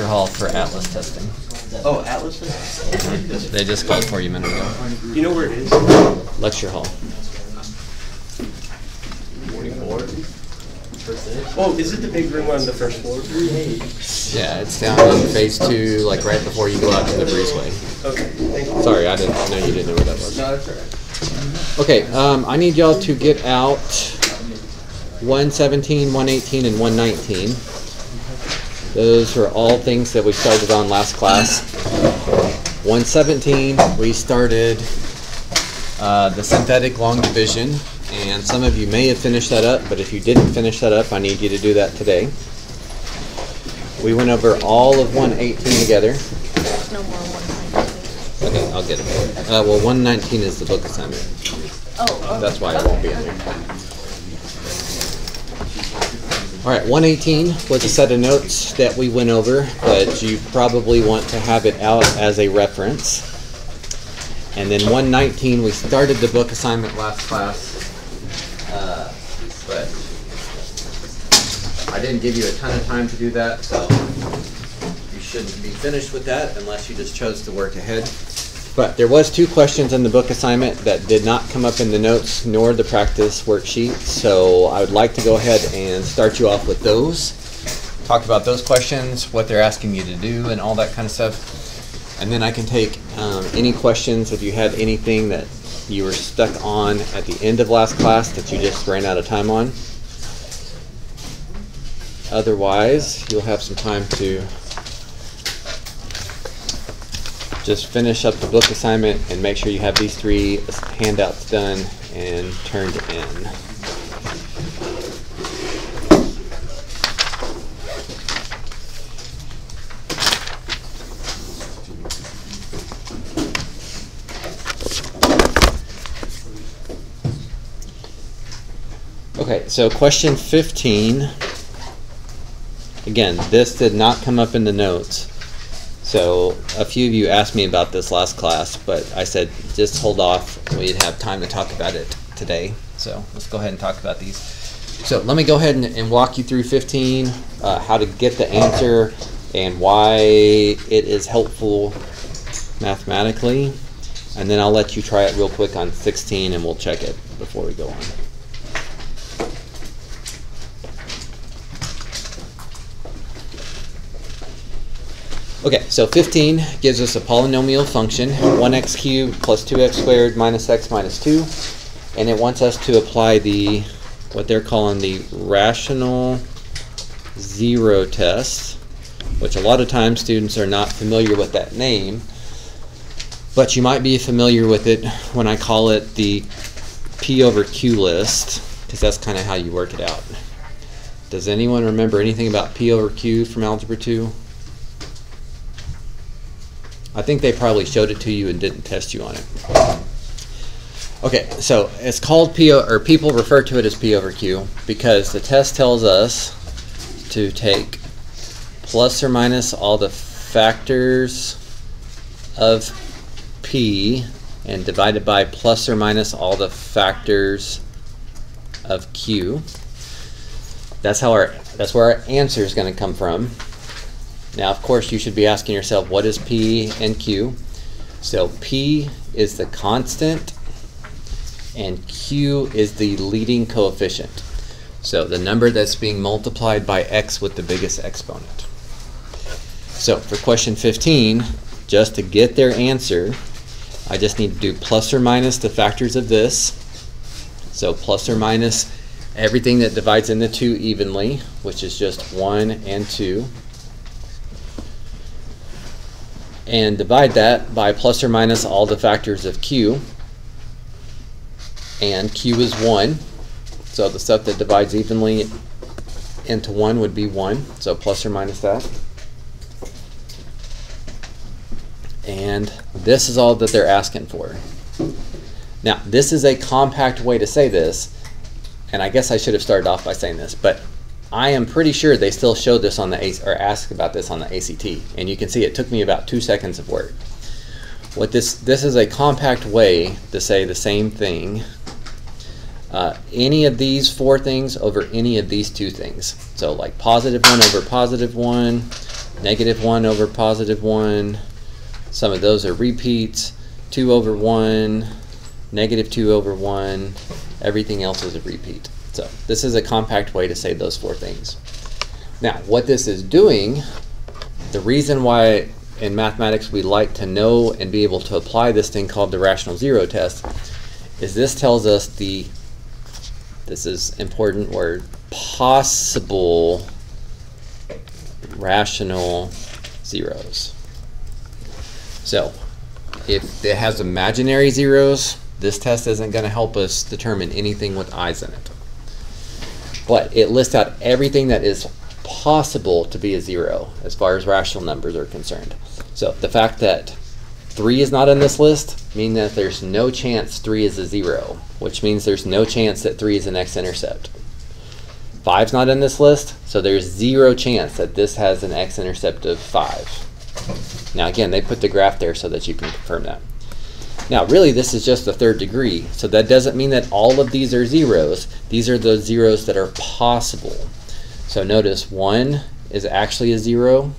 lecture hall for Atlas testing. Oh, Atlas is? They just called for you a minute ago. You know where it is? Lecture hall. Forty-four. Oh, is it the big room on the first floor? Yeah, it's down in phase two, like right before you go out to the breezeway. Okay, thank you. Sorry, I didn't know you didn't know where that was. No, that's all right. Okay, um, I need y'all to get out 117, 118, and 119. Those are all things that we started on last class. 117, we started uh, the synthetic long division, and some of you may have finished that up, but if you didn't finish that up, I need you to do that today. We went over all of 118 together. No more one time. Okay, I'll get it. Uh, well, 119 is the book assignment. Oh, okay. That's why it won't be in there. All right, 118 was a set of notes that we went over, but you probably want to have it out as a reference. And then 119, we started the book assignment last class, uh, but I didn't give you a ton of time to do that, so you shouldn't be finished with that unless you just chose to work ahead. But there was two questions in the book assignment that did not come up in the notes nor the practice worksheet, so I would like to go ahead and start you off with those. Talk about those questions, what they're asking you to do, and all that kind of stuff. And then I can take um, any questions if you had anything that you were stuck on at the end of last class that you just ran out of time on. Otherwise, you'll have some time to just finish up the book assignment and make sure you have these three handouts done and turned in. Okay, so question 15. Again, this did not come up in the notes. So a few of you asked me about this last class, but I said just hold off. We'd have time to talk about it today. So let's go ahead and talk about these. So let me go ahead and, and walk you through 15, uh, how to get the answer and why it is helpful mathematically. And then I'll let you try it real quick on 16 and we'll check it before we go on. Okay, so 15 gives us a polynomial function, 1x cubed plus 2x squared minus x minus 2. And it wants us to apply the, what they're calling the rational zero test, which a lot of times students are not familiar with that name. But you might be familiar with it when I call it the P over Q list, because that's kind of how you work it out. Does anyone remember anything about P over Q from Algebra 2? I think they probably showed it to you and didn't test you on it. Okay, so it's called P or people refer to it as P over Q because the test tells us to take plus or minus all the factors of P and divide it by plus or minus all the factors of Q. That's how our that's where our answer is going to come from. Now, of course, you should be asking yourself, what is P and Q? So P is the constant, and Q is the leading coefficient. So the number that's being multiplied by x with the biggest exponent. So for question 15, just to get their answer, I just need to do plus or minus the factors of this. So plus or minus everything that divides into 2 evenly, which is just 1 and 2 and divide that by plus or minus all the factors of q. and q is 1. So the stuff that divides evenly into 1 would be 1, so plus or minus that. And this is all that they're asking for. Now, this is a compact way to say this, and I guess I should have started off by saying this, but I am pretty sure they still showed this on the AC, or asked about this on the ACT, and you can see it took me about two seconds of work. What this this is a compact way to say the same thing. Uh, any of these four things over any of these two things. So like positive one over positive one, negative one over positive one. Some of those are repeats. Two over one, negative 2 over 1, everything else is a repeat. So this is a compact way to say those four things. Now, what this is doing, the reason why in mathematics we like to know and be able to apply this thing called the rational zero test is this tells us the, this is important word, possible rational zeros. So if it has imaginary zeros, this test isn't going to help us determine anything with i's in it. But it lists out everything that is possible to be a zero as far as rational numbers are concerned. So the fact that 3 is not in this list means that there's no chance 3 is a zero, which means there's no chance that 3 is an x-intercept. 5's not in this list, so there's zero chance that this has an x-intercept of 5. Now again, they put the graph there so that you can confirm that. Now, really, this is just the third degree, so that doesn't mean that all of these are zeros. These are the zeros that are possible. So notice 1 is actually a zero.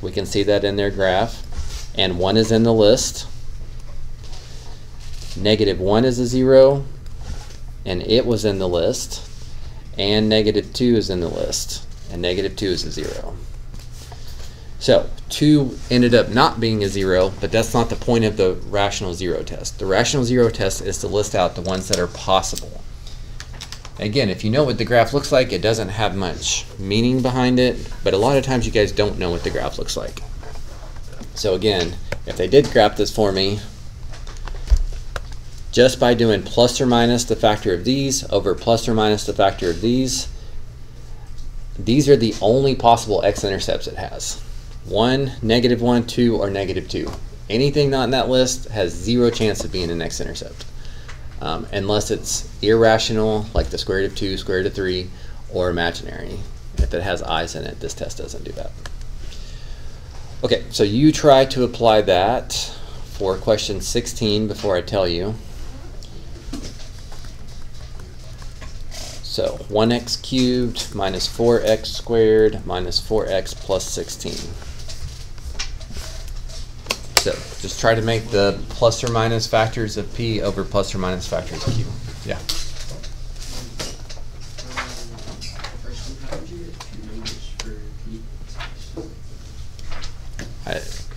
We can see that in their graph. And 1 is in the list. Negative 1 is a zero, and it was in the list. And negative 2 is in the list, and negative 2 is a zero. So 2 ended up not being a 0, but that's not the point of the rational zero test. The rational zero test is to list out the ones that are possible. Again, if you know what the graph looks like, it doesn't have much meaning behind it, but a lot of times you guys don't know what the graph looks like. So again, if they did graph this for me, just by doing plus or minus the factor of these over plus or minus the factor of these, these are the only possible x-intercepts it has. 1, negative 1, 2, or negative 2. Anything not in that list has zero chance of being an x-intercept. Um, unless it's irrational, like the square root of 2, square root of 3, or imaginary. If it has i's in it, this test doesn't do that. Okay, so you try to apply that for question 16 before I tell you. So 1x cubed minus 4x squared minus 4x plus 16. So just try to make the plus or minus factors of p over plus or minus factors of q. Yeah.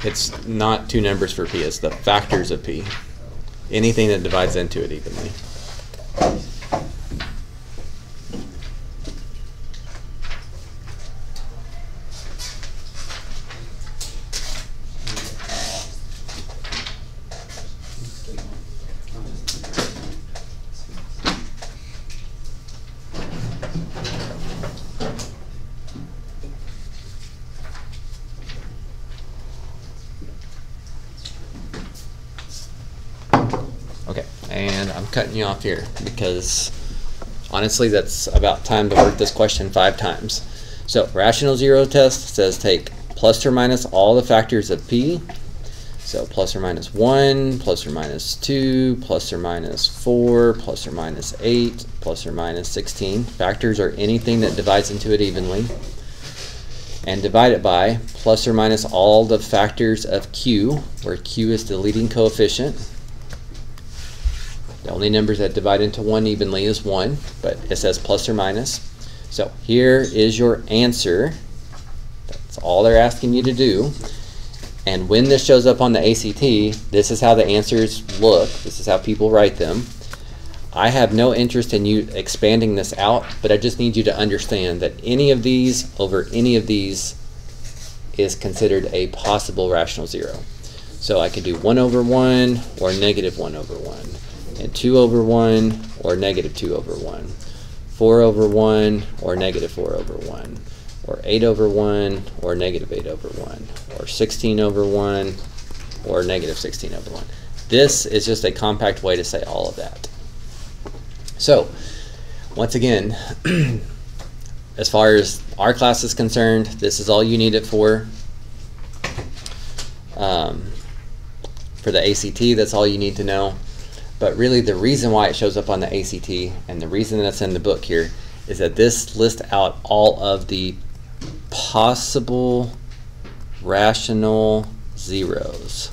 It's not two numbers for p, it's the factors of p. Anything that divides into it evenly. Okay, and I'm cutting you off here because honestly that's about time to work this question five times. So rational zero test says take plus or minus all the factors of p. So plus or minus 1, plus or minus 2, plus or minus 4, plus or minus 8, plus or minus 16. Factors are anything that divides into it evenly. And divide it by plus or minus all the factors of q, where q is the leading coefficient. The only numbers that divide into 1 evenly is 1, but it says plus or minus. So here is your answer. That's all they're asking you to do. And when this shows up on the ACT, this is how the answers look. This is how people write them. I have no interest in you expanding this out, but I just need you to understand that any of these over any of these is considered a possible rational zero. So I could do 1 over 1 or negative 1 over 1. And 2 over 1 or negative 2 over 1. 4 over 1 or negative 4 over 1. Or 8 over 1 or negative 8 over 1. Or 16 over 1 or negative 16 over 1. This is just a compact way to say all of that. So, once again, as far as our class is concerned, this is all you need it for. Um, for the ACT, that's all you need to know. But really, the reason why it shows up on the ACT and the reason that's in the book here is that this lists out all of the possible rational zeros.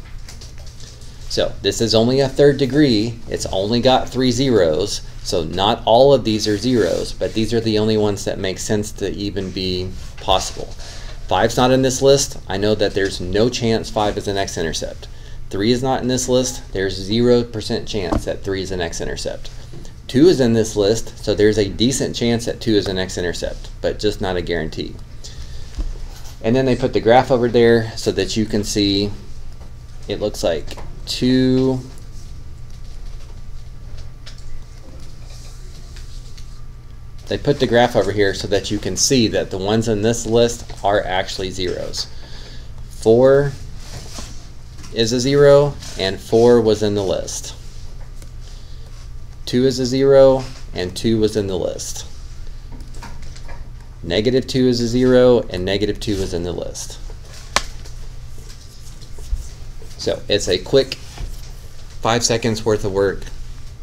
So this is only a third degree. It's only got three zeros. So not all of these are zeros, but these are the only ones that make sense to even be possible. Five's not in this list. I know that there's no chance five is an x-intercept. Three is not in this list. There's 0% chance that three is an x-intercept. Two is in this list, so there's a decent chance that two is an x-intercept, but just not a guarantee. And then they put the graph over there so that you can see it looks like 2 they put the graph over here so that you can see that the ones in this list are actually zeros. 4 is a 0 and 4 was in the list. 2 is a 0 and 2 was in the list. Negative 2 is a 0 and negative 2 was in the list. So it's a quick five seconds worth of work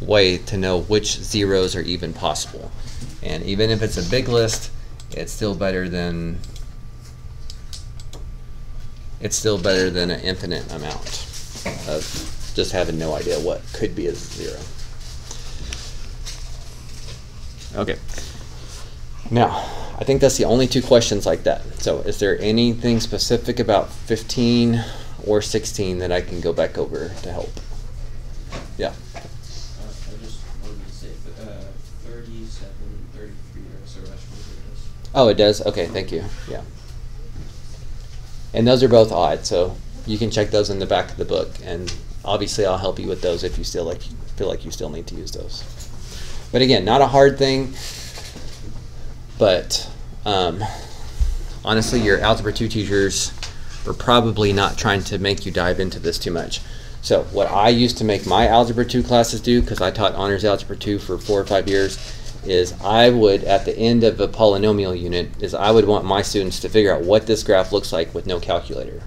way to know which zeros are even possible. And even if it's a big list, it's still better than it's still better than an infinite amount of just having no idea what could be a zero. Okay. Now, I think that's the only two questions like that. So is there anything specific about 15 or 16 that I can go back over to help? Yeah. Uh, I just wanted to say, uh, 37, 33 are also rational. Oh, it does? Okay, thank you. Yeah. And those are both odd, so you can check those in the back of the book, and obviously I'll help you with those if you still like feel like you still need to use those. But again, not a hard thing, but um, honestly, your Algebra 2 teachers were probably not trying to make you dive into this too much. So what I used to make my Algebra 2 classes do, because I taught Honors Algebra 2 for four or five years, is I would, at the end of a polynomial unit, is I would want my students to figure out what this graph looks like with no calculator.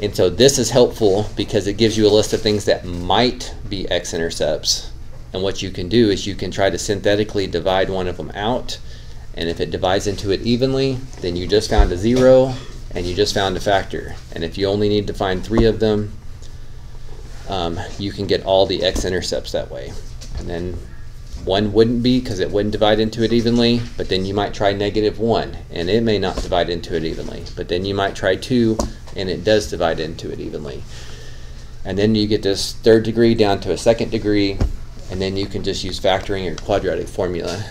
And so this is helpful because it gives you a list of things that might be x-intercepts. And what you can do is you can try to synthetically divide one of them out. And if it divides into it evenly, then you just found a zero and you just found a factor. And if you only need to find three of them, um, you can get all the x-intercepts that way. And then one wouldn't be because it wouldn't divide into it evenly, but then you might try negative one and it may not divide into it evenly. But then you might try two and it does divide into it evenly. And then you get this third degree down to a second degree, and then you can just use factoring or quadratic formula.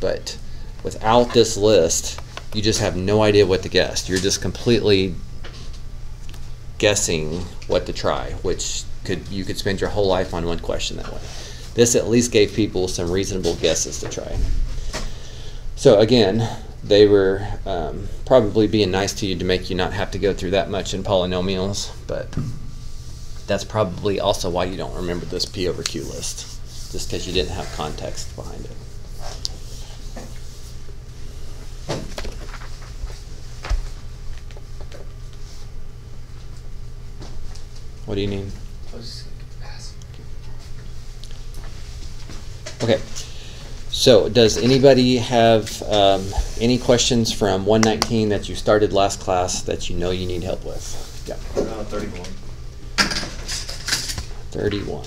But without this list, you just have no idea what to guess. You're just completely guessing what to try, which could you could spend your whole life on one question that way. This at least gave people some reasonable guesses to try. So again, they were um, probably being nice to you to make you not have to go through that much in polynomials, but that's probably also why you don't remember this P over Q list, just because you didn't have context behind it. What do you need? Okay. So, does anybody have um, any questions from 119 that you started last class that you know you need help with? Yeah. Uh, 31. 31.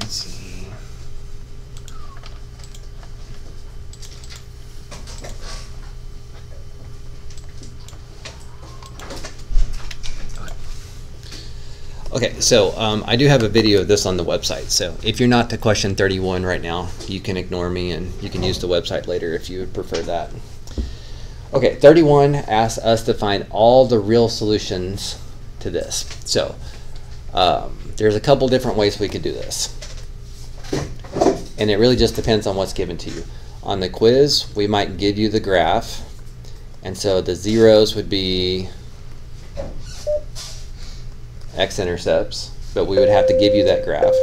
Let's see. Okay, so um, I do have a video of this on the website. So if you're not to question 31 right now, you can ignore me and you can use the website later if you would prefer that. Okay, 31 asks us to find all the real solutions to this. So um, there's a couple different ways we could do this. And it really just depends on what's given to you. On the quiz, we might give you the graph. And so the zeros would be x-intercepts, but we would have to give you that graph.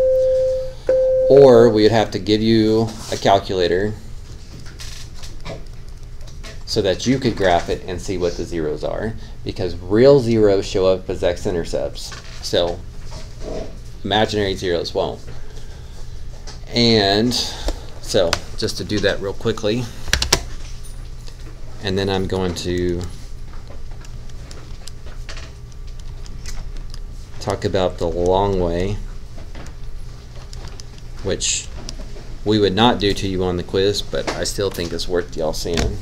Or we would have to give you a calculator so that you could graph it and see what the zeros are because real zeros show up as x-intercepts. So imaginary zeros won't. And so just to do that real quickly, and then I'm going to talk about the long way, which we would not do to you on the quiz, but I still think it's worth y'all seeing.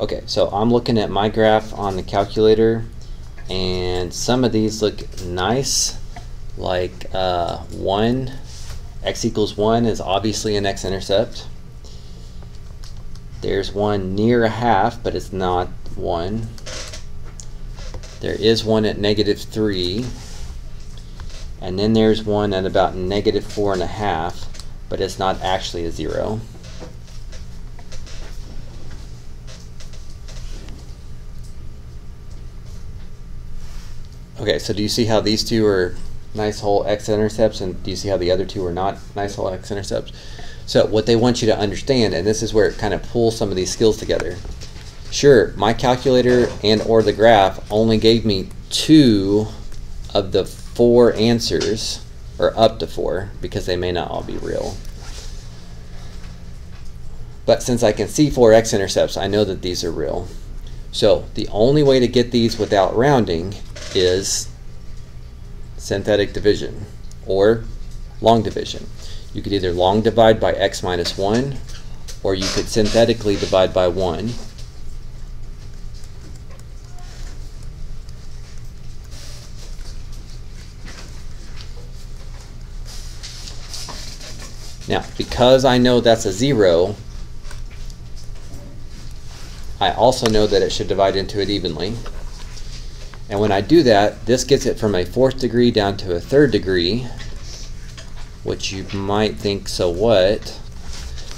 Okay, so I'm looking at my graph on the calculator, and some of these look nice, like uh, 1, x equals 1 is obviously an x-intercept. There's one near a half, but it's not 1. There is one at negative 3. And then there's one at about negative 4.5, but it's not actually a 0. Okay, so do you see how these two are nice whole x-intercepts and do you see how the other two are not nice whole x-intercepts? So what they want you to understand, and this is where it kind of pulls some of these skills together. Sure, my calculator and or the graph only gave me two of the four answers, or up to four, because they may not all be real. But since I can see four x-intercepts, I know that these are real. So the only way to get these without rounding is synthetic division or long division. You could either long divide by x minus 1 or you could synthetically divide by 1. Now, because I know that's a 0, I also know that it should divide into it evenly. And when I do that, this gets it from a fourth degree down to a third degree, which you might think, so what?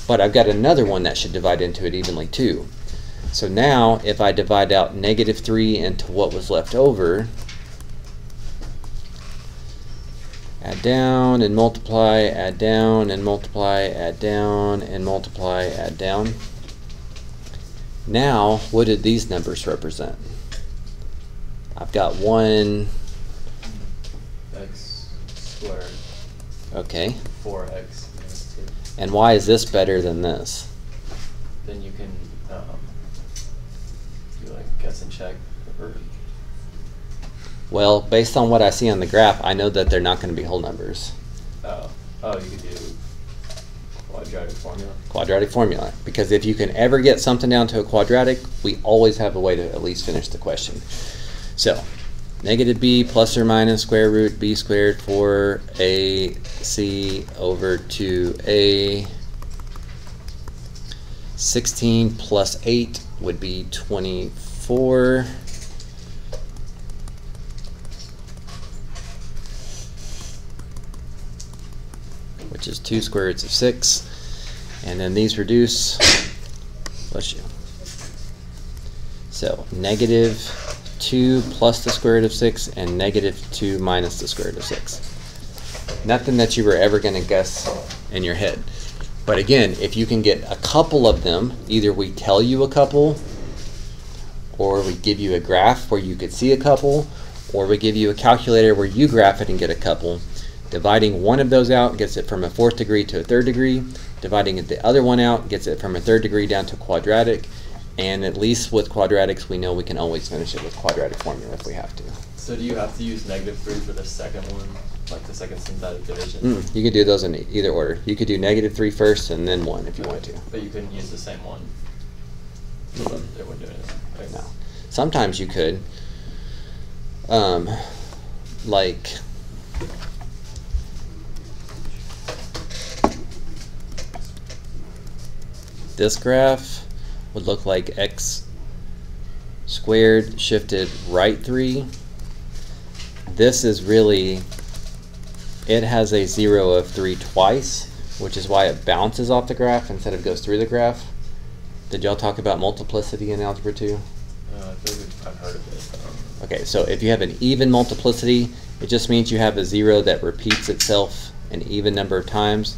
But I've got another one that should divide into it evenly too. So now, if I divide out negative 3 into what was left over, add down and multiply, add down and multiply, add down and multiply, add down. Now, what did these numbers represent? I've got one, X squared, okay. four X minus two. And why is this better than this? Then you can, um, do like guess and check, or, Well, based on what I see on the graph, I know that they're not going to be whole numbers. oh, oh, you could do quadratic formula. Quadratic formula. Because if you can ever get something down to a quadratic, we always have a way to at least finish the question. So, negative b plus or minus square root b squared 4ac over 2a. 16 plus 8 would be 24. which is 2 square roots of 6. And then these reduce, bless you. So negative 2 plus the square root of 6 and negative 2 minus the square root of 6. Nothing that you were ever going to guess in your head. But again, if you can get a couple of them, either we tell you a couple, or we give you a graph where you could see a couple, or we give you a calculator where you graph it and get a couple. Dividing one of those out gets it from a fourth degree to a third degree. Dividing the other one out gets it from a third degree down to quadratic. And at least with quadratics, we know we can always finish it with quadratic formula if we have to. So do you have to use negative three for the second one like the second synthetic division. Mm, you could do those in either order. You could do negative three first and then one if you wanted to. But you couldn't use the same one. So Mhm. It wouldn't do anything. right? No. Sometimes you could. Um, like. This graph would look like x squared shifted right three. This is really, it has a zero of three twice, which is why it bounces off the graph instead of goes through the graph. Did y'all talk about multiplicity in algebra two? Uh, I feel like I've heard of it. Okay, so if you have an even multiplicity, it just means you have a zero that repeats itself an even number of times.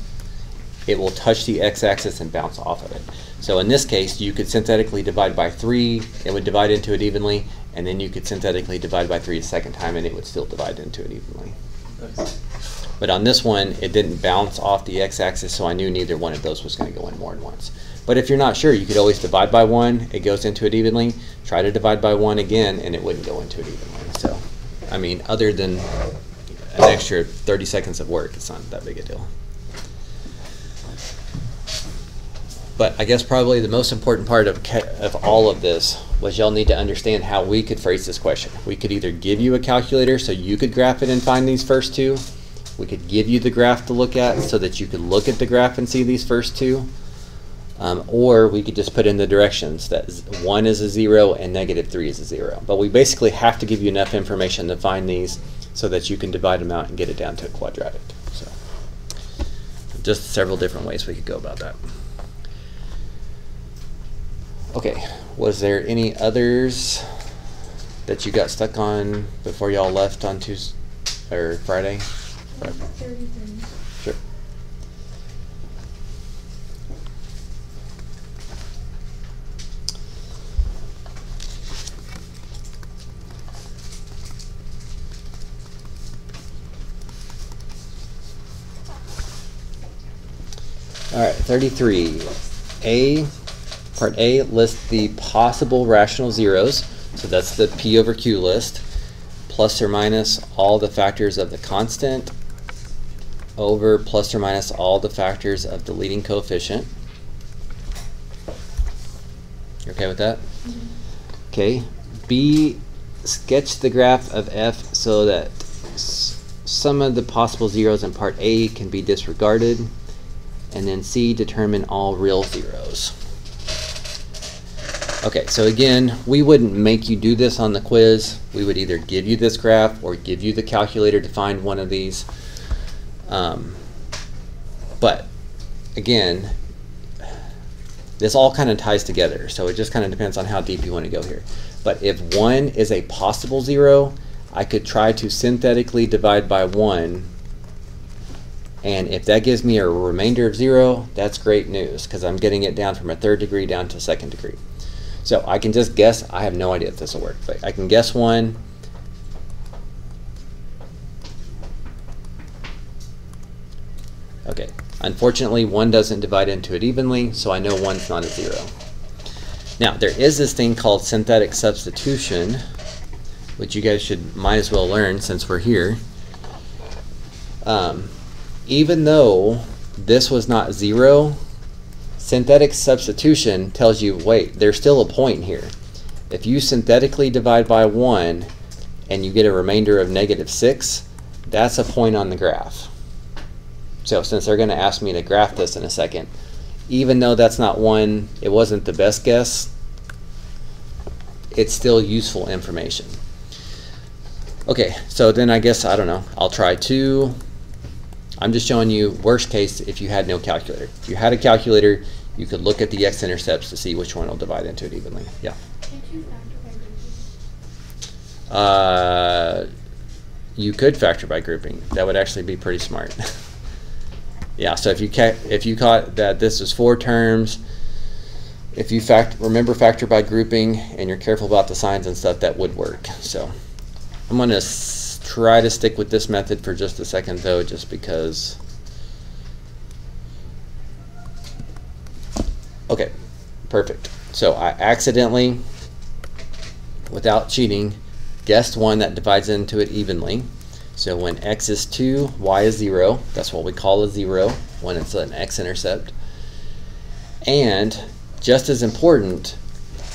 It will touch the x-axis and bounce off of it. So in this case, you could synthetically divide by three, it would divide into it evenly, and then you could synthetically divide by three a second time and it would still divide into it evenly. But on this one, it didn't bounce off the x-axis, so I knew neither one of those was going to go in more than once. But if you're not sure, you could always divide by one, it goes into it evenly. Try to divide by one again, and it wouldn't go into it evenly. So, I mean, other than an extra 30 seconds of work, it's not that big a deal. But I guess probably the most important part of, of all of this was y'all need to understand how we could phrase this question. We could either give you a calculator so you could graph it and find these first two. We could give you the graph to look at so that you could look at the graph and see these first two. Um, or we could just put in the directions that one is a zero and negative three is a zero. But we basically have to give you enough information to find these so that you can divide them out and get it down to a quadratic. So, just several different ways we could go about that. Okay, was there any others that you got stuck on before y'all left on Tuesday or Friday? Friday. Sure. All right, 33. A, part A lists the possible rational zeros. So that's the P over Q list. Plus or minus all the factors of the constant over plus or minus all the factors of the leading coefficient. You okay with that? Okay. B, sketch the graph of f so that some of the possible zeros in part A can be disregarded. And then C, determine all real zeros. Okay, so again, we wouldn't make you do this on the quiz. We would either give you this graph or give you the calculator to find one of these. Um, but again, this all kind of ties together, so it just kind of depends on how deep you want to go here. But if one is a possible zero, I could try to synthetically divide by one and if that gives me a remainder of zero, that's great news because I'm getting it down from a third degree down to second degree. So I can just guess. I have no idea if this will work, but I can guess one. Okay. Unfortunately, one doesn't divide into it evenly, so I know one's not a zero. Now, there is this thing called synthetic substitution, which you guys should might as well learn since we're here. Um, even though this was not zero, synthetic substitution tells you, wait, there's still a point here. If you synthetically divide by 1 and you get a remainder of negative 6, that's a point on the graph. So since they're going to ask me to graph this in a second, even though that's not one, it wasn't the best guess, it's still useful information. Okay, so then I guess, I don't know, I'll try 2. I'm just showing you worst case if you had no calculator. If you had a calculator, you could look at the x-intercepts to see which one will divide into it evenly. Yeah. Can't you factor by grouping? Uh, you could factor by grouping. That would actually be pretty smart. yeah. So if you if you caught that this is four terms, if you fact remember factor by grouping and you're careful about the signs and stuff, that would work. So I'm gonna s- try to stick with this method for just a second though, just because. Okay, perfect. So I accidentally, without cheating, guessed one that divides into it evenly. So when x is 2, y is 0. That's what we call a 0 when it's an x-intercept. And just as important,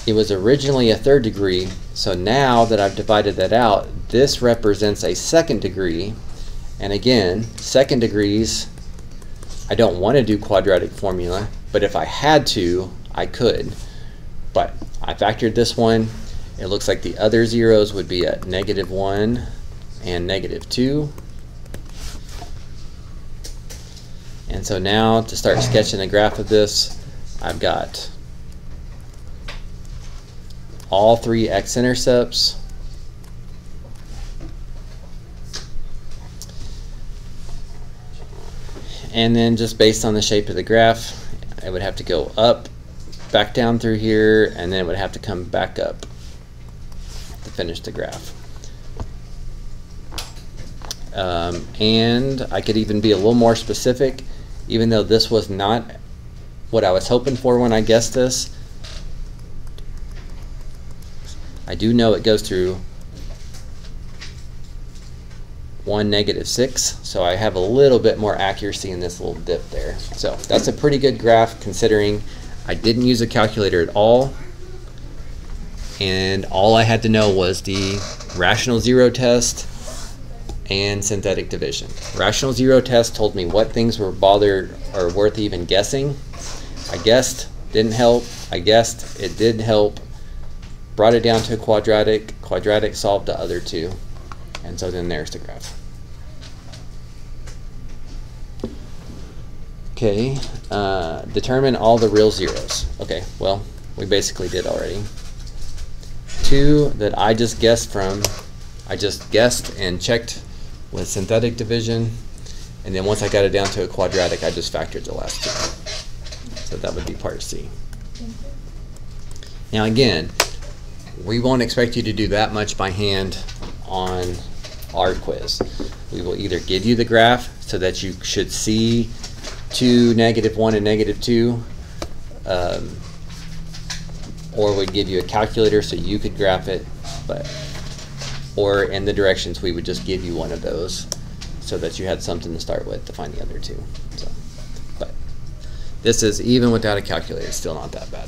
it was originally a third degree, so now that I've divided that out, this represents a second degree. And again, second degrees, I don't want to do quadratic formula, but if I had to, I could. But I factored this one. It looks like the other zeros would be at negative 1 and negative 2. And so now to start sketching a graph of this, I've got all three x-intercepts. And then just based on the shape of the graph, it would have to go up, back down through here, and then it would have to come back up to finish the graph. Um, and I could even be a little more specific, even though this was not what I was hoping for when I guessed this. I do know it goes through 1, negative 6, so I have a little bit more accuracy in this little dip there. So that's a pretty good graph considering I didn't use a calculator at all, and all I had to know was the rational zero test and synthetic division. Rational zero test told me what things were bothered or worth even guessing. I guessed, didn't help. I guessed, it did help. Brought it down to a quadratic. Quadratic solved the other two. And so then there's the graph. Okay, uh, determine all the real zeros. Okay, well, we basically did already. Two that I just guessed from, I just guessed and checked with synthetic division. And then once I got it down to a quadratic, I just factored the last two. So that would be part C. Now again, we won't expect you to do that much by hand on our quiz. We will either give you the graph so that you should see 2, negative 1, and negative 2, um, or we'd give you a calculator so you could graph it, but or in the directions we would just give you one of those so that you had something to start with to find the other two. So, but this is even without a calculator, still not that bad.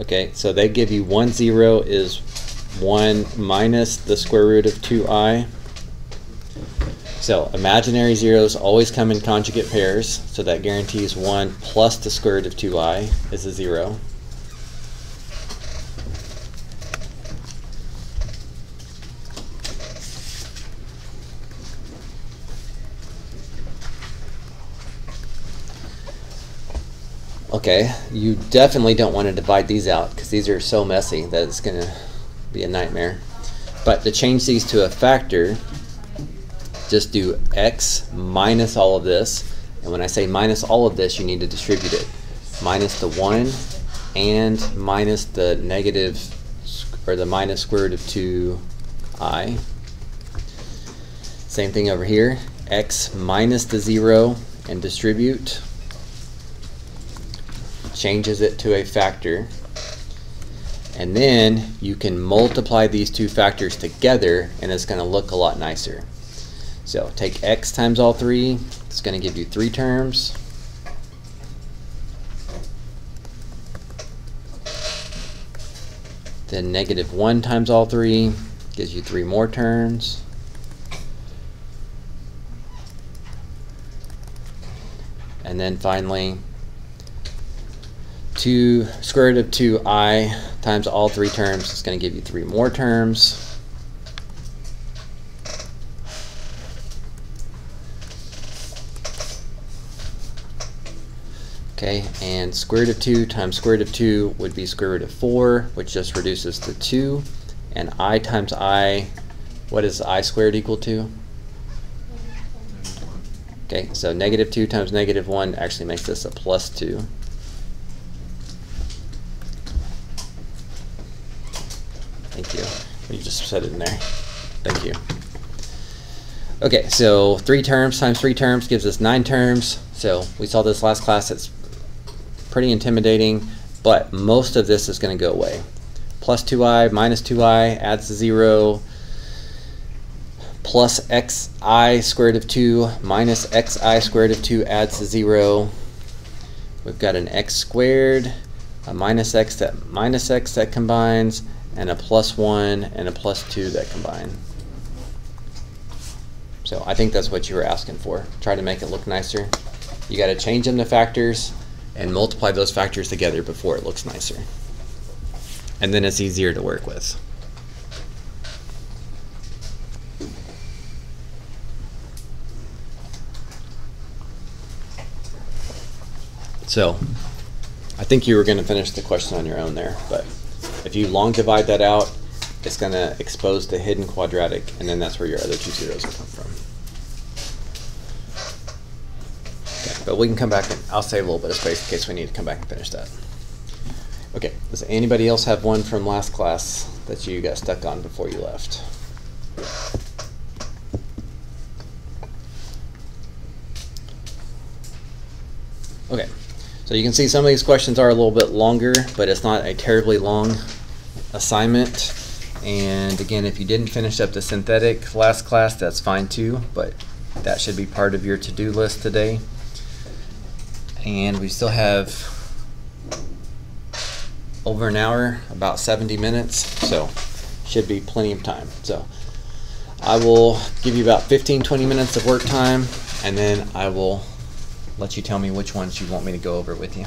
Okay, so they give you 1 0 is 1 minus the square root of 2i. So imaginary zeros always come in conjugate pairs, so that guarantees 1 plus the square root of 2i is a 0. Okay, you definitely don't want to divide these out because these are so messy that it's going to be a nightmare. But to change these to a factor, just do x minus all of this. And when I say minus all of this, you need to distribute it. Minus the 1 and minus the negative, or the minus square root of 2i. Same thing over here. x minus the 0 and distribute changes it to a factor. And then you can multiply these two factors together and it's going to look a lot nicer. So take x times all three, it's going to give you three terms. Then negative 1 times all three gives you three more terms. And then finally, 2 square root of 2i times all three terms is going to give you three more terms. Okay, and square root of 2 times square root of 2 would be square root of 4, which just reduces to 2. And i times i, what is i squared equal to? Okay, so negative 2 times negative 1 actually makes this a plus 2. Thank you. Said it in there. Thank you. Okay, so 3 terms times 3 terms gives us 9 terms. So we saw this last class. It's pretty intimidating, but most of this is going to go away. Plus 2i minus 2i adds 0 plus xi squared of 2 minus xi squared of 2 adds to 0. We've got an x squared, a minus x that minus x that combines, and a plus 1 and a plus 2 that combine. So I think that's what you were asking for. Try to make it look nicer. You got to change them to factors and multiply those factors together before it looks nicer. And then it's easier to work with. So I think you were going to finish the question on your own there, but if you long divide that out, it's going to expose the hidden quadratic, and then that's where your other two zeros will come from. Okay, but we can come back and I'll save a little bit of space in case we need to come back and finish that. Okay, does anybody else have one from last class that you got stuck on before you left? Okay, so you can see some of these questions are a little bit longer, but it's not a terribly long assignment. And again, if you didn't finish up the synthetic last class, that's fine too, but that should be part of your to-do list today. And we still have over an hour, about 70 minutes, so should be plenty of time. So I will give you about 15, 20 minutes of work time, and then I will let you tell me which ones you want me to go over with you.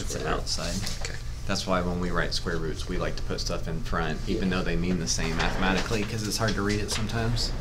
It's outside. Okay. That's why when we write square roots, we like to put stuff in front, even though they mean the same mathematically, because it's hard to read it sometimes.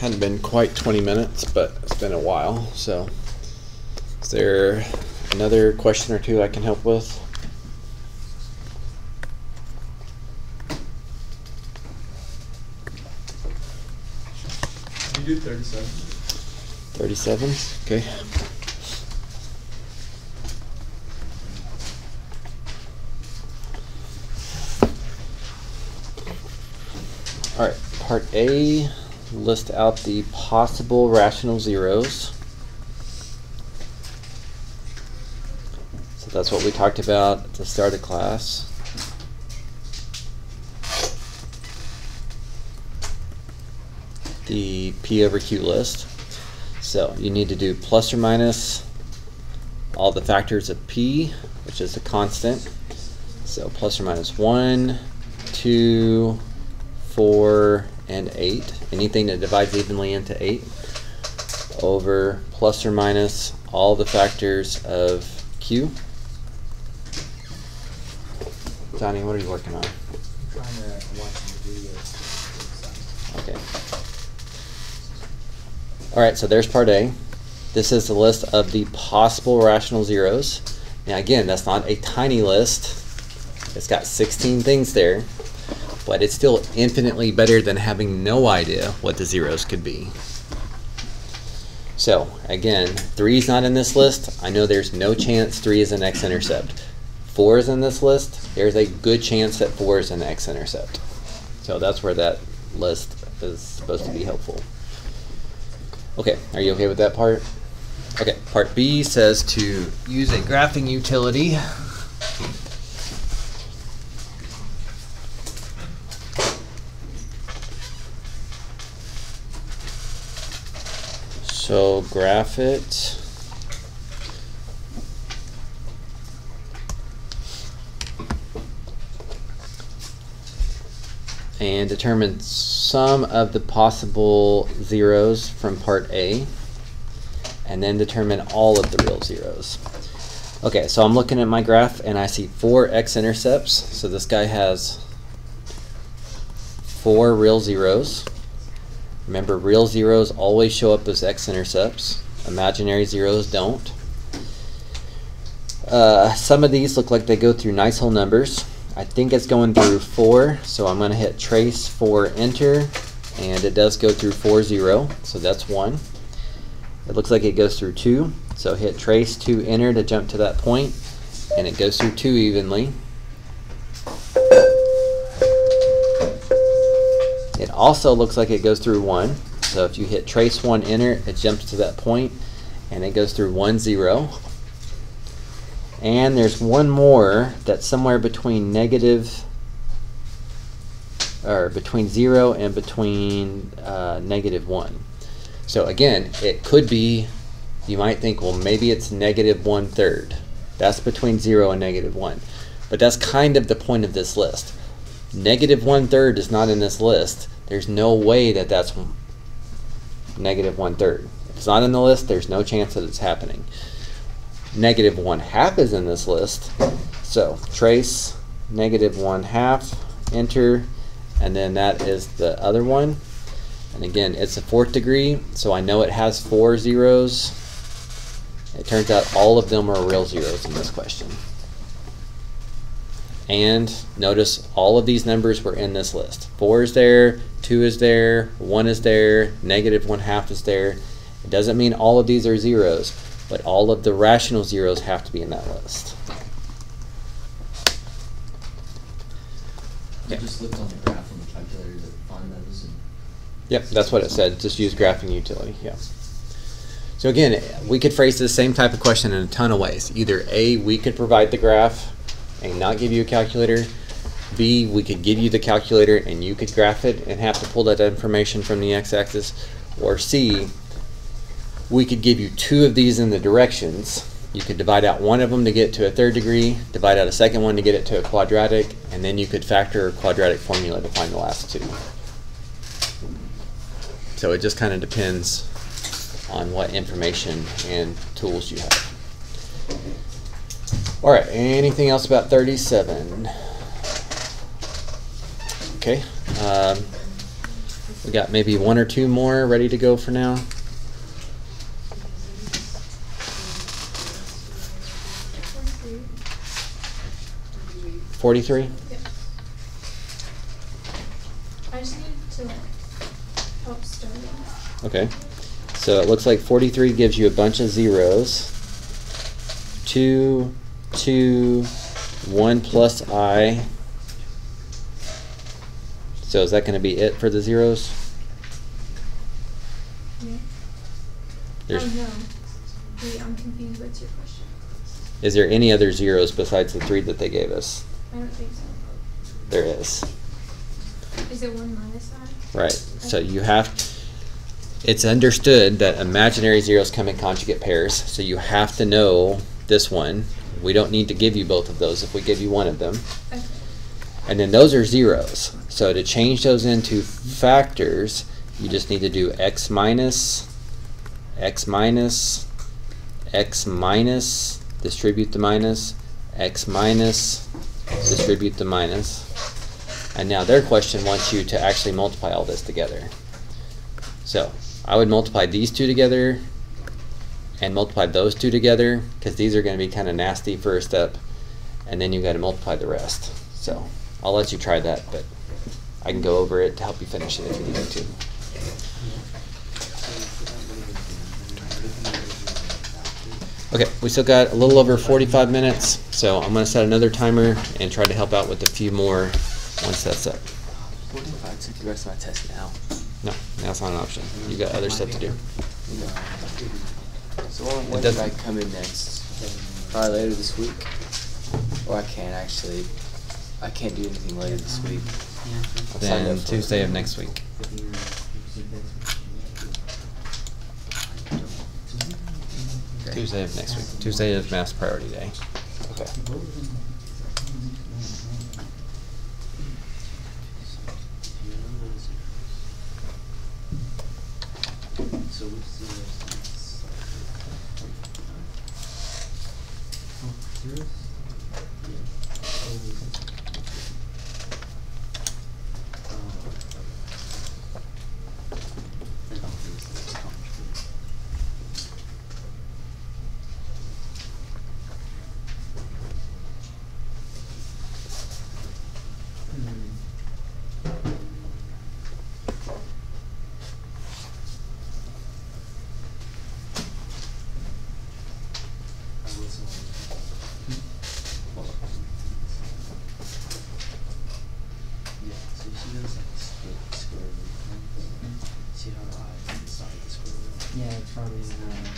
Hadn't been quite 20 minutes, but it's been a while. So, is there another question or two I can help with? You do thirty-seven. 37? Okay. All right, part A, list out the possible rational zeros. So that's what we talked about at the start of class. The P over Q list. So you need to do plus or minus all the factors of P, which is the constant. So plus or minus 1, 2, 4, and 8. Anything that divides evenly into 8 over plus or minus all the factors of Q. Johnny, what are you working on? trying to watch the video. Okay. All right, so there's part A. This is the list of the possible rational zeros. Now again, that's not a tiny list. It's got 16 things there, but it's still infinitely better than having no idea what the zeros could be. So again, three is not in this list. I know there's no chance three is an x-intercept. Four is in this list. There's a good chance that four is an x-intercept. So that's where that list is supposed to be helpful. Okay, are you okay with that part? Okay, part B says to use a graphing utility. So graph it. And determine some of the possible zeros from part A. And then determine all of the real zeros. Okay, so I'm looking at my graph and I see four x-intercepts. So this guy has four real zeros. Remember, real zeros always show up as x-intercepts. Imaginary zeros don't. Uh, some of these look like they go through nice whole numbers. I think it's going through 4, so I'm going to hit trace 4, enter, and it does go through 4, 0, so that's 1. It looks like it goes through 2, so hit trace 2, enter to jump to that point, and it goes through 2 evenly. Also looks like it goes through 1. So if you hit trace 1 enter, it jumps to that point and it goes through 1 0. And there's one more that's somewhere between negative or between 0 and between uh, negative 1. So again, it could be, you might think, well, maybe it's negative 1 third. That's between 0 and negative 1. But that's kind of the point of this list. Negative 1 third is not in this list. There's no way that that's negative 1 third. If it's not in the list, there's no chance that it's happening. Negative 1 half is in this list. So trace negative 1 half, enter, and then that is the other one. And again, it's a fourth degree, so I know it has four zeros. It turns out all of them are real zeros in this question. And notice all of these numbers were in this list. 4 is there, 2 is there, 1 is there, negative 1 half is there. It doesn't mean all of these are zeros, but all of the rational zeros have to be in that list. You just looked on the graph on the calculator to find those and. Yep, that's what it said. Just use graphing utility. Yeah. So again, we could phrase the same type of question in a ton of ways. Either A, we could provide the graph and not give you a calculator. B, we could give you the calculator and you could graph it and have to pull that information from the x-axis. Or C, we could give you two of these in the directions. You could divide out one of them to get to a third degree, divide out a second one to get it to a quadratic, and then you could factor a quadratic formula to find the last two. So it just kind of depends on what information and tools you have. All right, anything else about 37? Okay. Um, We got maybe one or two more ready to go for now. Forty-three. Yep. I just need to help start. Okay. So it looks like forty-three gives you a bunch of zeros. Two, two, one plus I. So is that gonna be it for the zeros? Yeah. There's, Oh no. Wait, I'm confused. What's your question? is there any other zeros besides the three that they gave us? I don't think so. There is. Is it one minus I? Right. So you have, it's understood that imaginary zeros come in conjugate pairs, so you have to know this one. We don't need to give you both of those if we give you one of them. Okay. And then those are zeros. So to change those into factors, you just need to do x minus, x minus, x minus, distribute the minus, x minus, distribute the minus. And now their question wants you to actually multiply all this together. So I would multiply these two together and multiply those two together because these are going to be kind of nasty for a step. And then you've got to multiply the rest. So I'll let you try that, but I can go over it to help you finish it if you need me to. Okay, we still got a little over 45 minutes, so I'm going to set another timer and try to help out with a few more once that's up. What if I took the rest of my test now? No, that's not an option. You got other stuff to do. No. So when, should I come in next? Probably later this week? Or I can't actually. I can't do anything later this week. I've Then up for it. Tuesday of next week. Okay. Tuesday of next week. Tuesday is Mass Priority Day. Okay. So which zeros is Oh, zeros? I was Yeah, so she does like split square root thing. See how the I is inside the square root? Yeah, it's probably uh,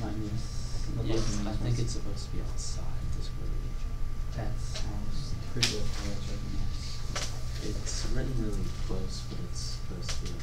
minus. the Yes, plus I minus to be outside this square That sounds pretty good. It's written really close, but it's supposed to be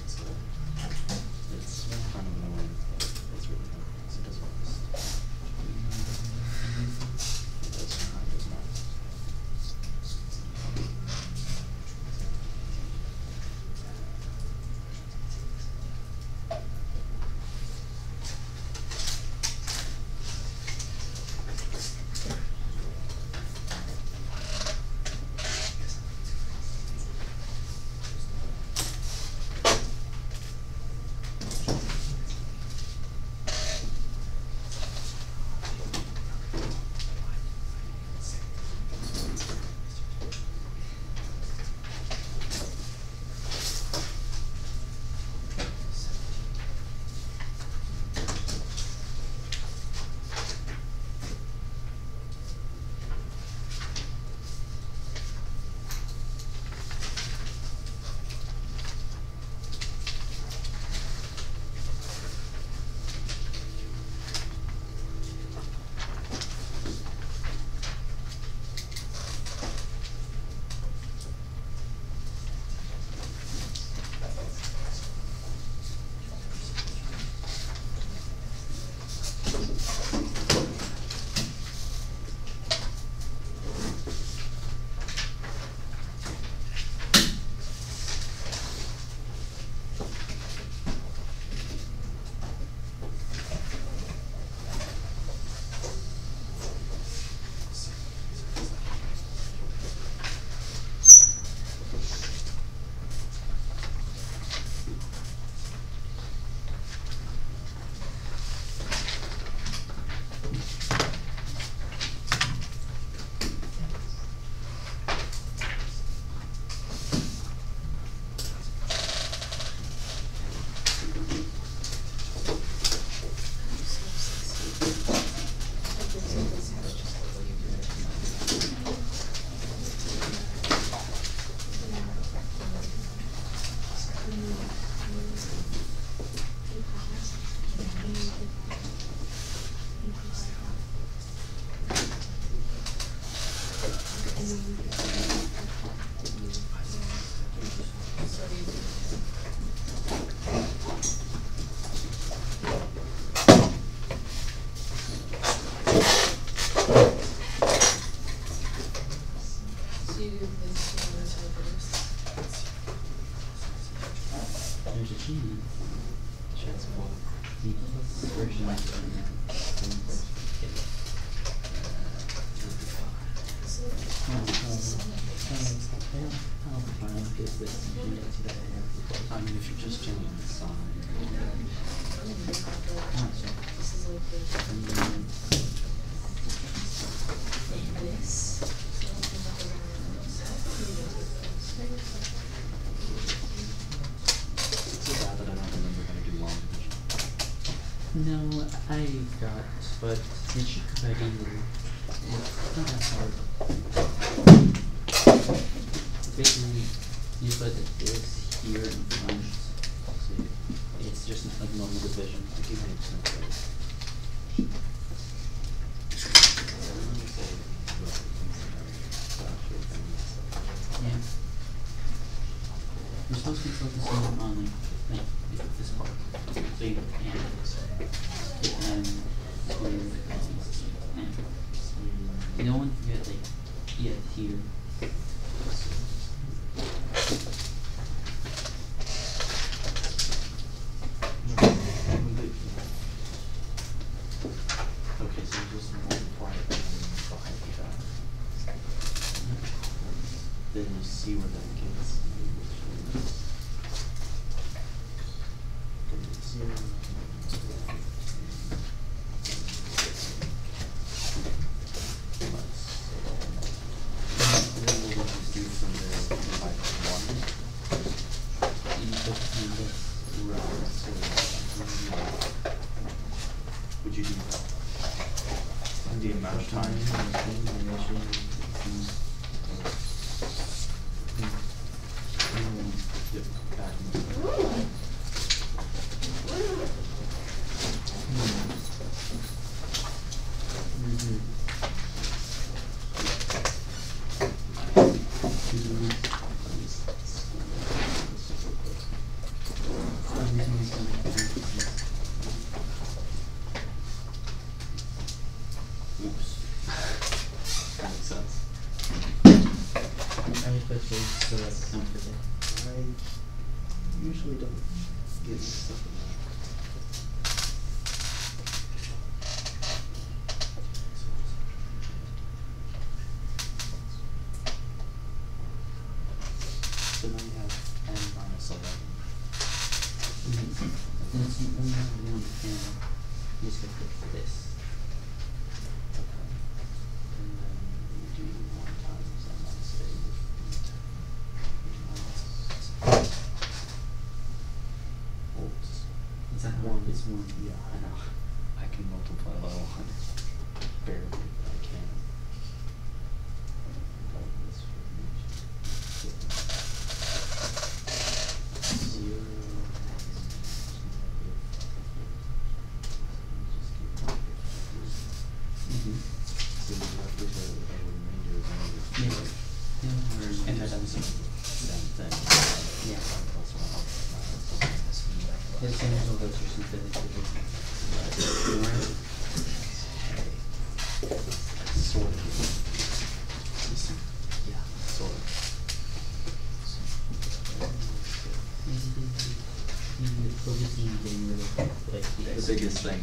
it It's one. Yeah, I know. I can multiply by one. Barely, but I can. Double this for each. Zero. Mm-hmm. So you have to go a remainder of negative two. Yeah. Yeah. And that's the same thing. Yeah. One plus one minus one minus one. It's same as all those are synthetic. Right. Sort of. Yeah, sort of. You focusing on getting rid of like the. The biggest thing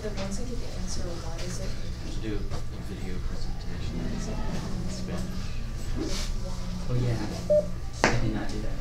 But once I get the answer, why is it? To do a video presentation in Spanish. Oh yeah, I did not do that.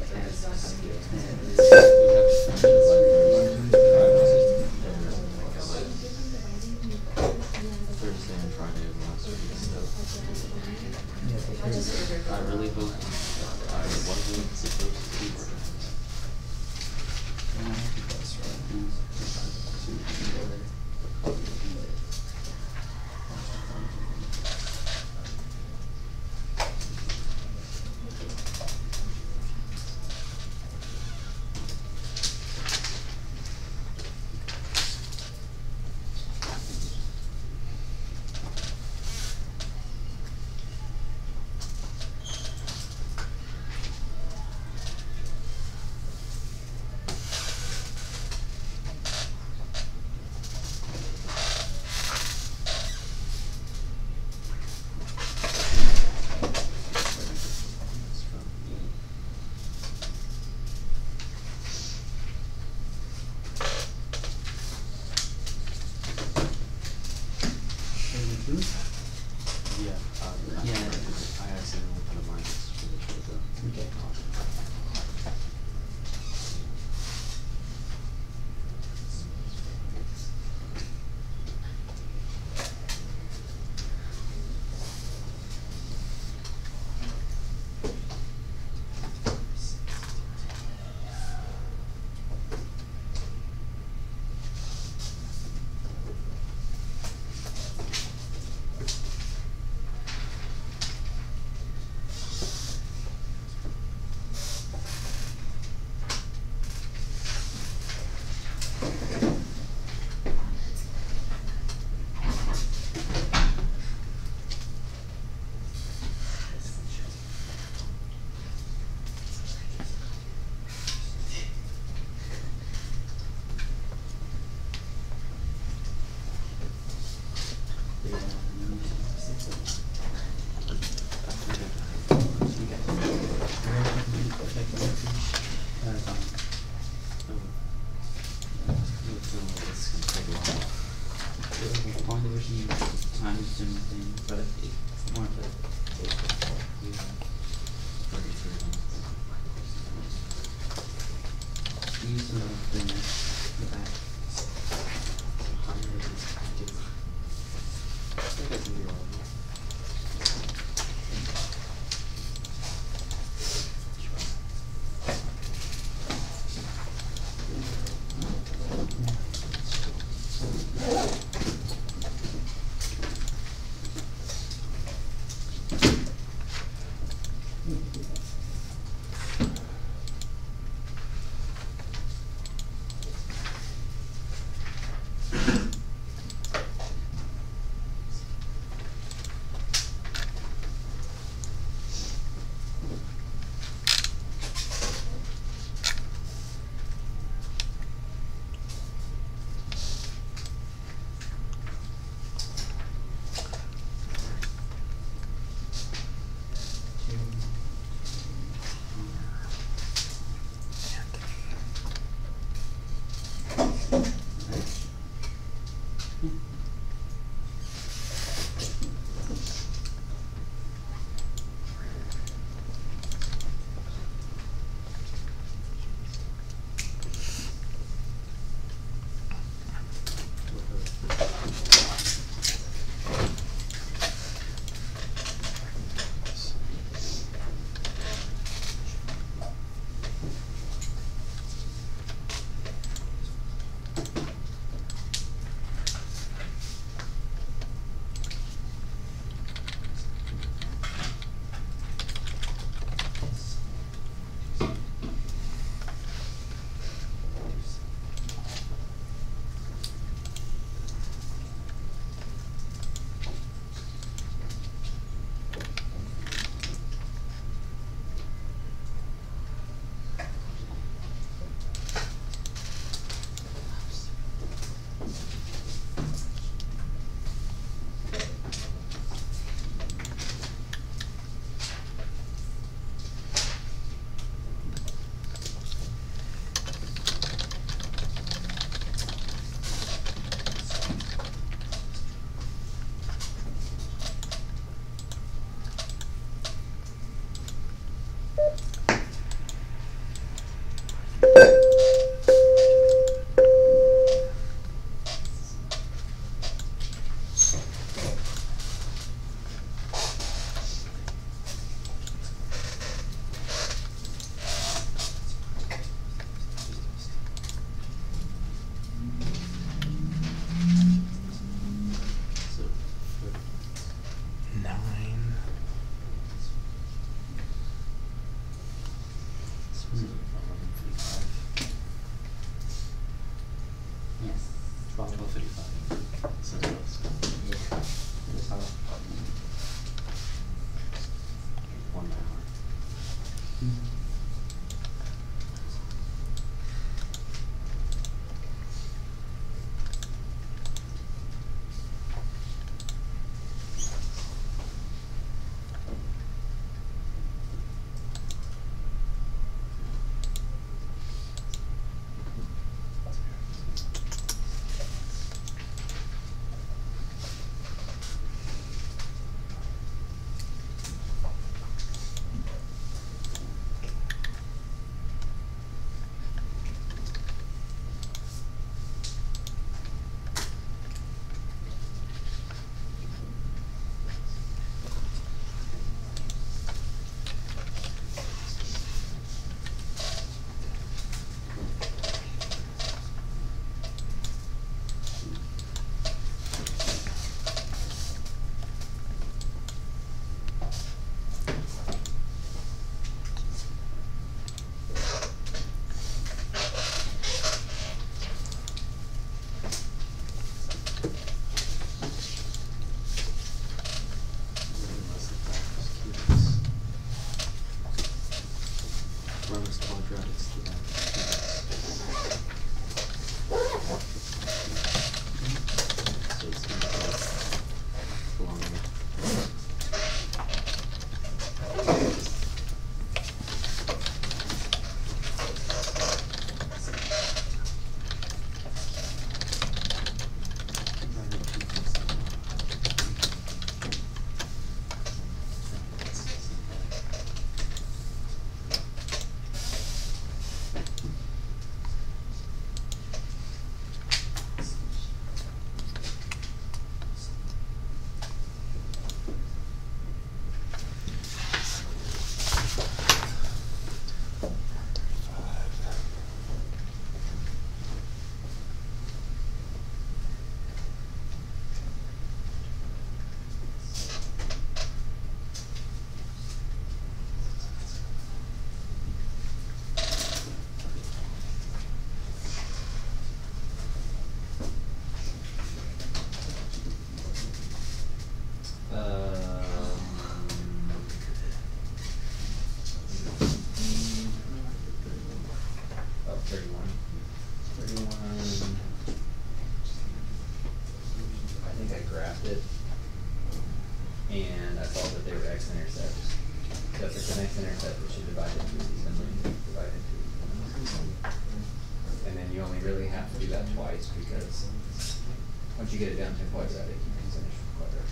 Once you get it down to quadratic, you can finish quadratic.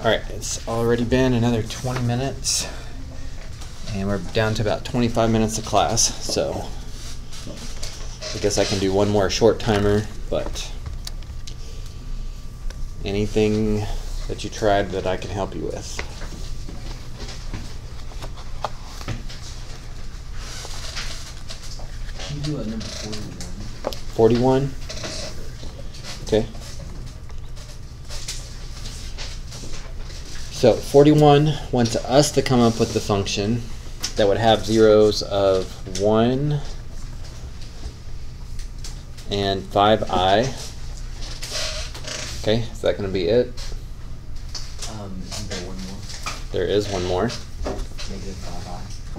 All right, it's already been another 20 minutes, and we're down to about 25 minutes of class. So I guess I can do one more short timer, but anything that you tried that I can help you with. Can you do a number forty-one? 41. Okay. So 41 wants us to come up with the function that would have zeros of 1 and 5i. Okay, is that going to be it? Um, isn't there one more? There is one more.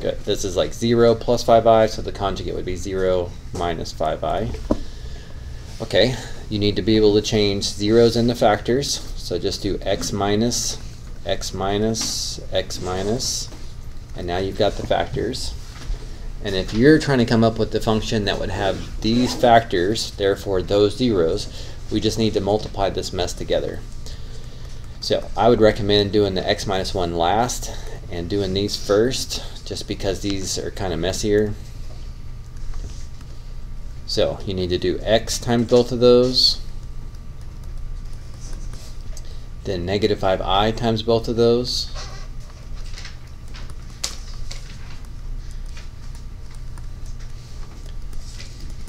Good. This is like 0 plus 5i, so the conjugate would be 0 minus 5i. Okay, you need to be able to change zeros into factors. So just do x minus, x minus, x minus, and now you've got the factors. And if you're trying to come up with the function that would have these factors, therefore those zeros, we just need to multiply this mess together. So I would recommend doing the x minus 1 last and doing these first, just because these are kind of messier. So you need to do x times both of those, then negative 5i times both of those,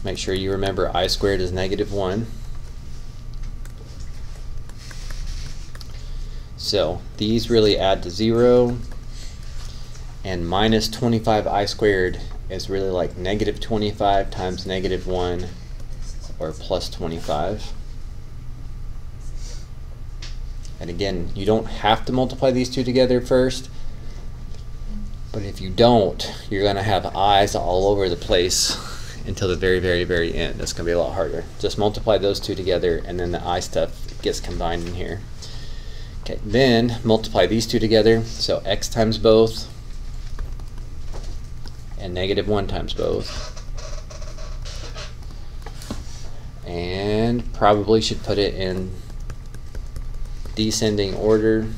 Make sure you remember i squared is negative 1. So these really add to 0. And minus 25i squared is really like negative 25 times negative 1 or plus 25. And again, you don't have to multiply these two together first. But if you don't, you're going to have i's all over the place until the very, very, very end. That's going to be a lot harder. Just multiply those two together and then the i stuff gets combined in here. Okay, then multiply these two together. So x times both and negative 1 times both. And probably should put it in descending order.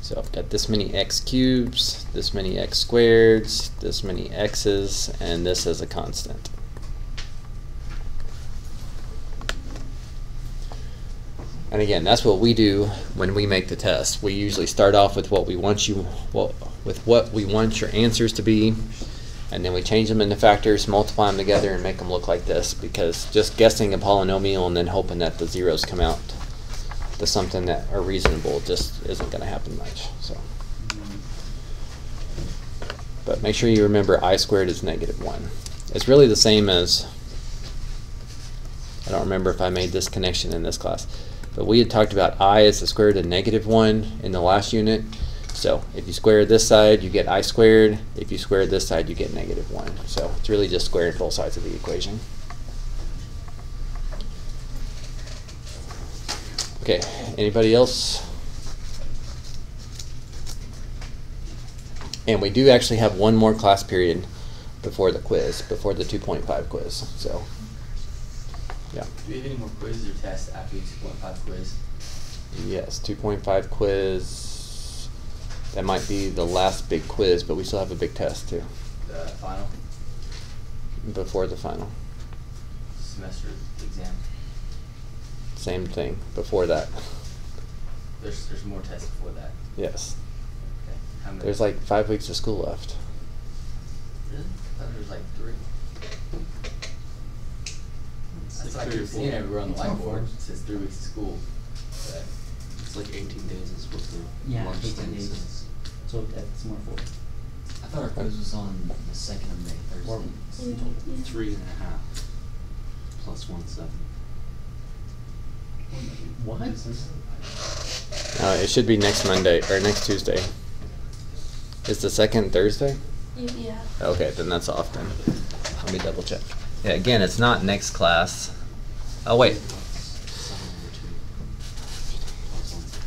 So I've got this many x cubes, this many x squareds, this many x's, and this as a constant. And again, that's what we do when we make the test. We usually start off with what we want you, what, with what we want your answers to be, and then we change them into factors, multiply them together, and make them look like this. Because just guessing a polynomial and then hoping that the zeros come out to something that are reasonable just isn't going to happen much. So, but make sure you remember i squared is negative one. It's really the same as. I don't remember if I made this connection in this class. But we had talked about i as the square root of negative 1 in the last unit. So if you square this side, you get i squared. If you square this side, you get negative 1. So it's really just squaring both sides of the equation. Okay, anybody else? And we do actually have one more class period before the quiz, before the 2.5 quiz. So, yeah. Do we have any more quizzes or tests after the 2.5 quiz? Yes, 2.5 quiz. That might be the last big quiz, but we still have a big test too The final before the final. semester exam? Same thing before that. There's, there's more tests before that. Yes. Okay. How many? There's like five weeks of school left. Really? I thought there was like three. That's like what I three or keep seeing everywhere on the whiteboard. It says three weeks of school. But It's like 18 days is what the Yeah, launch 18 thing days. says. So that's more four. I thought our quiz was on the second of May, Or- Thursday. Yeah. Three and a half plus one seven. What? Uh, it should be next Monday or next Tuesday. Is the second Thursday? Yeah. Okay, then that's off then. Let me double check. Yeah, again, it's not next class. Oh, wait.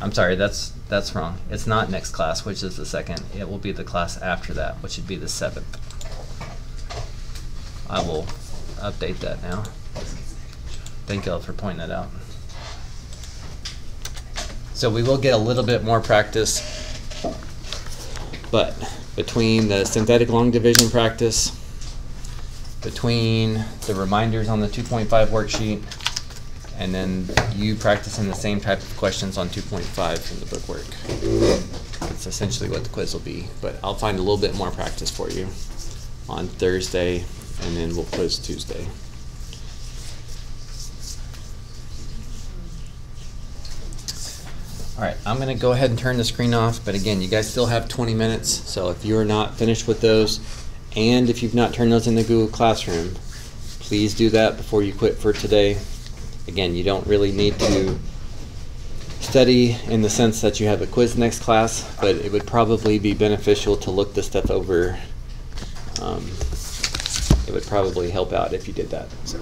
I'm sorry, that's, that's wrong. It's not next class, which is the second. It will be the class after that, which would be the seventh. I will update that now. Thank you for pointing that out. So we will get a little bit more practice, but between the synthetic long division practice, between the reminders on the 2.5 worksheet, and then you practicing the same type of questions on 2.5 from the bookwork. That's essentially what the quiz will be, but I'll find a little bit more practice for you on Thursday, and then we'll quiz Tuesday. All right, I'm gonna go ahead and turn the screen off, but again, you guys still have 20 minutes, so if you're not finished with those, and if you've not turned those into Google Classroom, please do that before you quit for today. Again, you don't really need to study in the sense that you have a quiz next class, but it would probably be beneficial to look this stuff over. Um, it would probably help out if you did that. So.